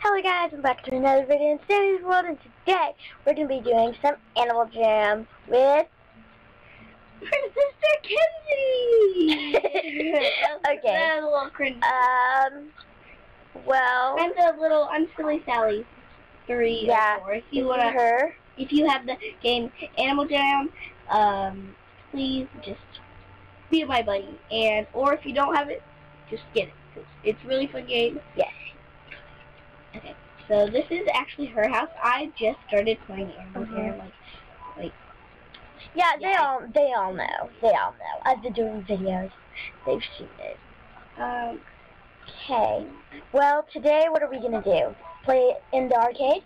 Hello guys, I'm back to another video in Sandy's World and today we're going to be doing some Animal Jam with Sister Kenzie! Okay. That's a little cringe. Um, well, I'm the little, I'm Silly Sally 3 Yeah, or 4. If you wanna, her. if you have the game Animal Jam, um, please just be my buddy. And, or if you don't have it, just get it. It's a really fun game. Yes. Okay, so this is actually her house. I just started playing Animal Mhm. Jam, like, like, Yeah, they Yeah. all, they all know. They all know. I've been doing videos. They've seen it. um, Okay. Well, today what are we going to do? Play in the arcade?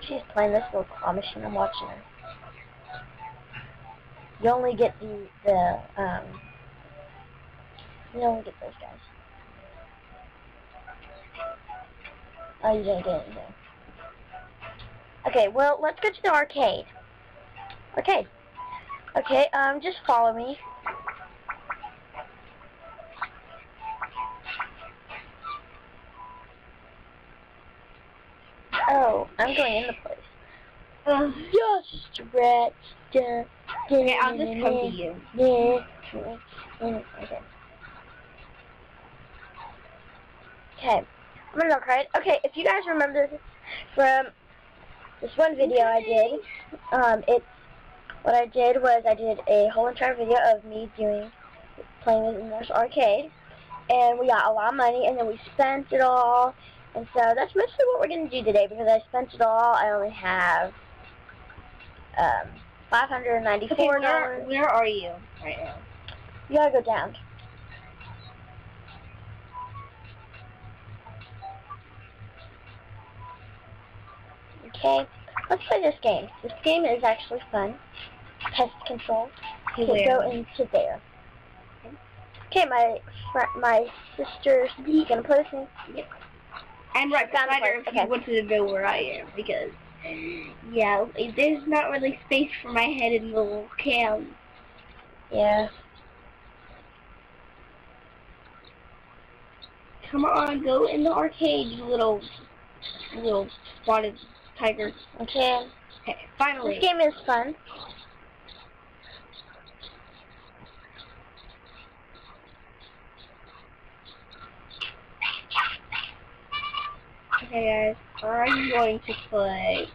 She's playing this little claw machine. I'm watching her. You only get the, the, um, you only get those guys. Oh, you didn't get anything. Okay, well, let's go to the arcade. Arcade. Okay, um, just follow me. Oh, I'm going in the place. Just stretch. Okay, I'll just come to you. Okay. Okay. I'm gonna look right. Okay, if you guys remember this from this one video I did, um, it's what I did was I did a whole entire video of me doing playing in this arcade, and we got a lot of money, and then we spent it all, and so that's mostly what we're gonna do today because I spent it all. I only have um, five hundred ninety-four Okay, where, dollars. where are you right now? You gotta go down. Okay, let's play this game. This game is actually fun. Pest control. Okay, Where? go into there. Okay, my fr- my sister's gonna play with me. I'm right Found beside the her if place, you okay. wanted to know where I am because yeah, there's not really space for my head in the little cam. Yeah. Come on, go in the arcade, you little little spotted tiger. Okay. Okay, finally. This game is fun. Okay guys, are you going to play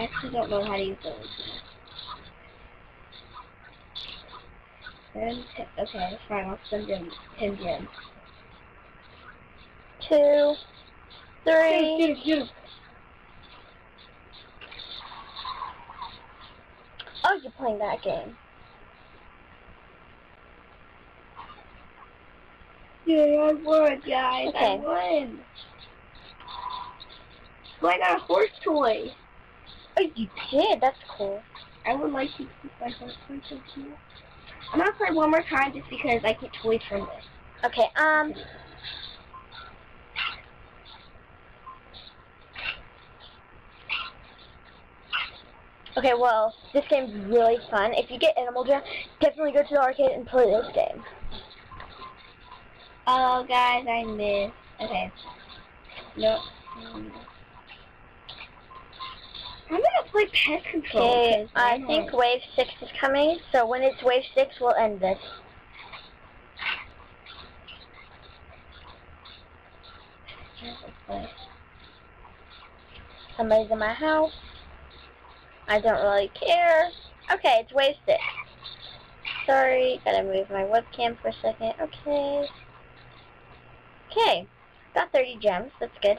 I actually don't know how to use those. Spend okay, fine, I'll spend them ten gems. Two, three. Get it, get it. Oh, you're playing that game. Yeah, I won, guys. I Okay. won. Well, I got a horse toy. Oh, you did. That's cool. I would like to keep my horse toy so cute. I'm gonna play one more time just because I get toys from this. Okay. Um. Okay, well, this game's really fun. If you get Animal Jam, definitely go to the arcade and play this game. Oh, guys, I missed. Okay. No. mm. I'm gonna play pest control. Okay, I think Wave 6 is coming, so when it's Wave 6, we'll end this. Somebody's in my house. I don't really care. Okay, it's wasted. Sorry, gotta move my webcam for a second. Okay. Okay, got 30 gems. That's good.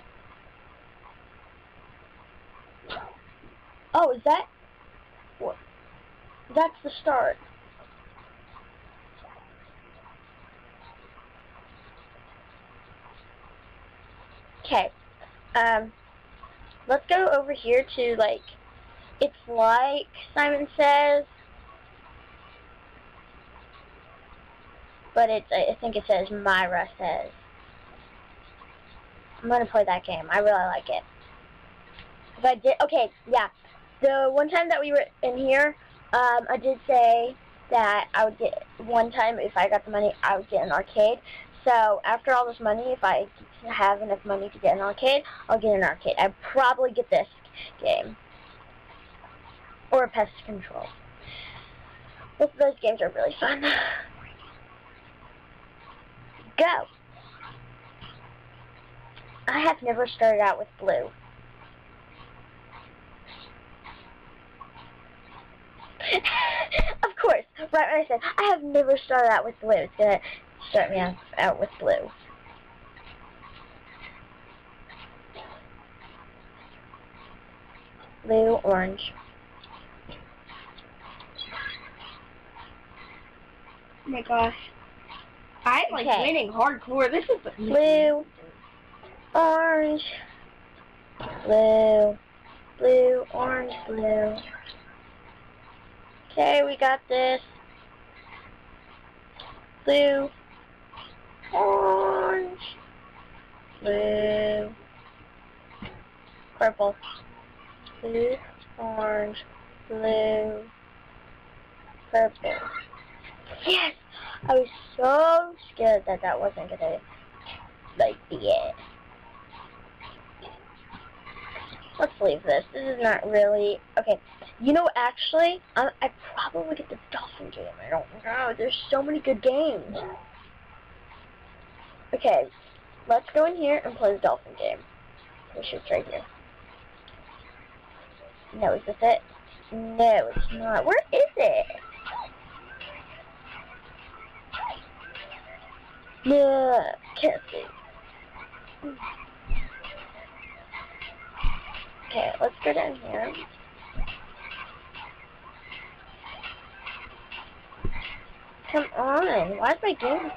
Oh, is that? What? That's the start. Okay. Um, let's go over here to, like, it's like Simon says, but it's, I think it says Myra says. I'm gonna play that game. I really like it. If I did, okay, yeah. The one time that we were in here, um, I did say that I would get one time if I got the money, I would get an arcade. So after all this money, if I have enough money to get an arcade, I'll get an arcade. I'd probably get this game or pest control. Both of those games are really fun. Go. I have never started out with blue. of course, right when I said, I have never started out with blue, it's going to start me out, out with blue. Blue, orange. Oh my gosh. I'm like Okay. winning hardcore. This is the Blue, orange, blue, blue, orange, blue. Okay, we got this. Blue, orange, blue, purple, blue, orange, blue, purple. Yes! I was so scared that that wasn't gonna, like, be it. Let's leave this. This is not really... Okay, you know, actually, I, I probably get the dolphin game. I don't know. There's so many good games. Okay, let's go in here and play the dolphin game. Which is right here. No, is this it? No, it's not. Where is it? Can't see. Okay, let's go down here. Come on, why is my game?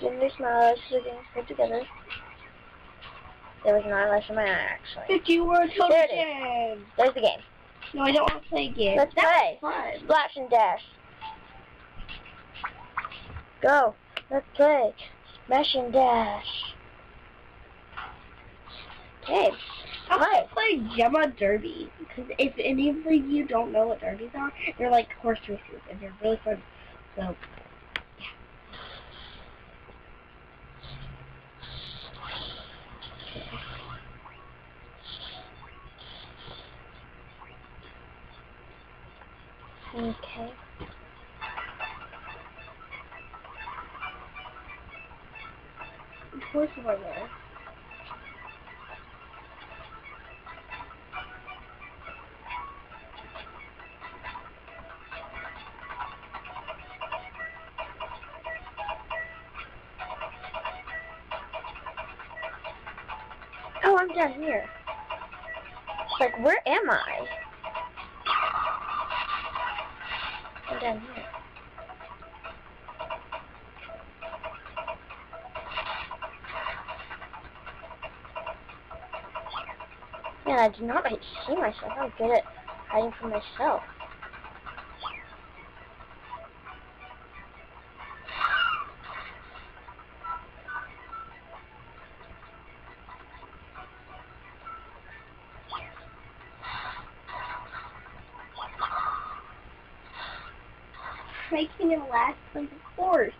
Give me smile, let's do things put together. There was an eyelash in my eye, actually. If you were a There it token. There's the game. No, I don't want to play again. Let's That play. fun. Splash and dash. Go. Let's play. Smash and dash. Okay. I Play. want to play Jamaa Derby because if any of you don't know what derbies are, they're like horse races and they're really fun. So yeah. Okay. I. Oh, I'm down here. Like, where am I? I'm down here. Man, I do not see myself. I'm good at hiding from myself. Making in last place, of course.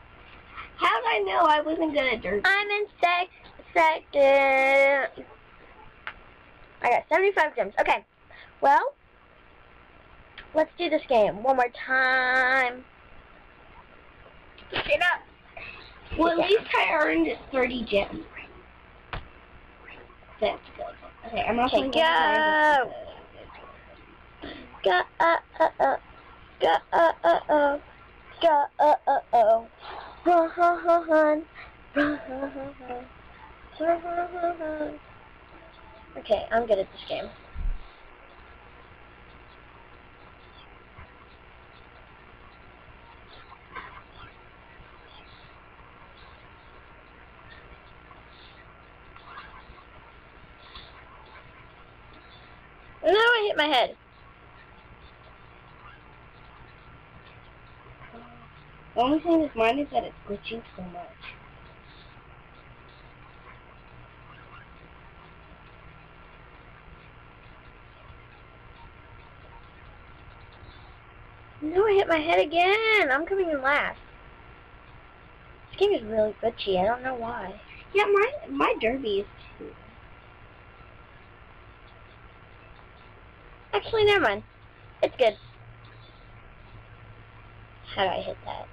How did I know I wasn't good at derby? I'm in sec second. I got 75 gems. Okay. Well, let's do this game one more time. Get up. Well, at least I earned 30 gems. That's good. Okay, I'm not Okay, go. Go, uh, uh, uh. Go, uh, uh, uh. Go, uh, uh, uh. Run, run, run, run. Run, run, run, run. Run, run, run, run. Okay, I'm good at this game. No, I hit my head. The only thing with mine is that it's glitching so much. No, I hit my head again. I'm coming in last. This game is really glitchy. I don't know why. Yeah, my my derby is too. Actually, never mind. It's good. How do I hit that?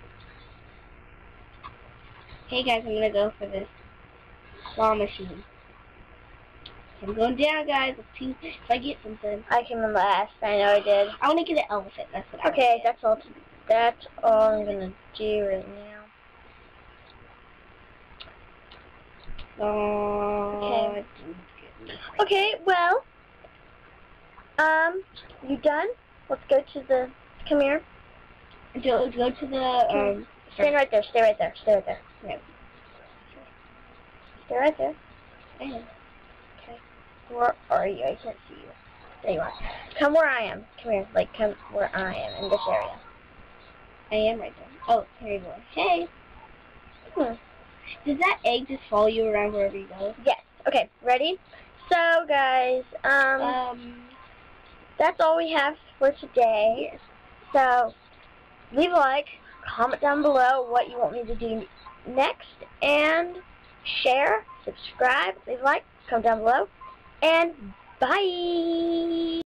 Hey guys, I'm gonna go for this claw machine. I'm going down, guys. Let's see if I get something. I came in last. I know I did. I want to get an elephant. That's what I Okay, wanna that's all. That's all I'm gonna do right now. Oh, Okay. it didn't get me. Okay, well, um, you done? Let's go to the. Come here. Go, go to the um. Stand right there. Stay right there. Stay right there. Yeah. Stay right there. I Where are you? I can't see you. There you are. Come where I am. Come here. Like, come where I am in this area. I am right there. Oh, here you go. Hey, Hmm. does that egg just follow you around wherever you go? Yes. Okay. Ready? So, guys, um, Um. that's all we have for today. Yes. So, leave a like, comment down below what you want me to do next, and share, subscribe, leave a like, comment down below, and bye!